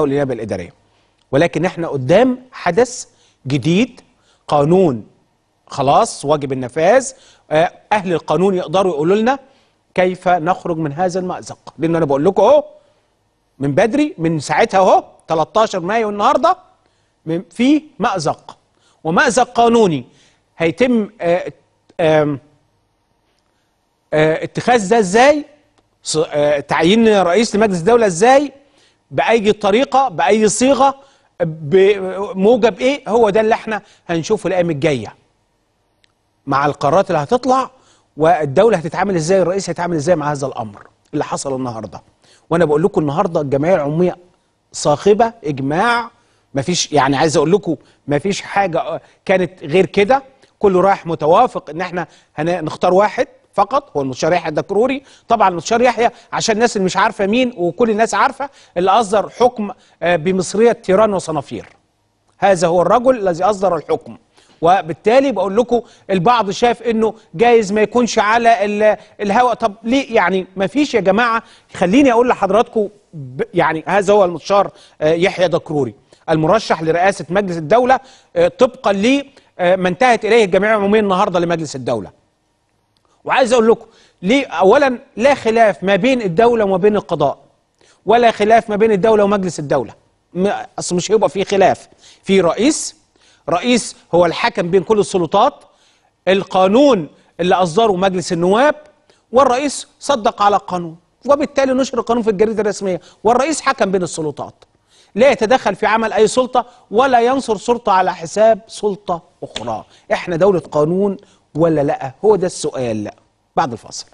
والنيابه الإدارية. ولكن إحنا قدام حدث جديد قانون خلاص واجب النفاذ آه، أهل القانون يقدروا يقولوا لنا كيف نخرج من هذا المأزق. لأن أنا بقول لكم أهو من بدري من ساعتها أهو 13 مايو النهارده في مأزق. ومأزق قانوني هيتم آه، آه، اتخاذ ده إزاي؟ تعيين رئيس لمجلس الدولة إزاي؟ بأي طريقة بأي صيغة بموجب إيه؟ هو ده اللي إحنا هنشوفه الأيام الجاية. مع القرارات اللي هتطلع والدولة هتتعامل إزاي الرئيس هيتعامل إزاي مع هذا الأمر اللي حصل النهاردة. وأنا بقول لكم النهاردة الجمعية العمومية صاخبة إجماع مفيش يعني عايز أقول لكم مفيش حاجة آه، كانت غير كده. كله رايح متوافق إن إحنا هنختار واحد. فقط هو المستشار يحيى الدكروري. طبعا المستشار يحيى عشان الناس اللي مش عارفة مين وكل الناس عارفة اللي أصدر حكم آه، بمصرية تيران وصنافير. هذا هو الرجل الذي أصدر الحكم. وبالتالي بقول لكم البعض شاف إنه جايز ما يكونش على ال- الهواء طب ليه؟ يعني ما فيش يا جماعة. خليني أقول لحضراتكم يعني هذا هو المستشار آه، يحيى دكروري المرشح لرئاسة مجلس الدولة آه، طبقا لما انتهت إليه الجمعيه العموميه النهارده لمجلس الدولة. وعايز أقول لكم ليه؟ اولا لا خلاف ما بين الدولة وما بين القضاء ولا خلاف ما بين الدولة ومجلس الدولة. أصل مش هيبقى في خلاف. في رئيس رئيس هو الحكم بين كل السلطات القانون اللي أصدره مجلس النواب والرئيس صدق على القانون وبالتالي نشر القانون في الجريدة الرسمية. والرئيس حكم بين السلطات. لا يتدخل في عمل أي سلطة ولا ينصر سلطة على حساب سلطة أخرى. إحنا دولة قانون ولا لا؟ هو ده السؤال. بعد الفاصل.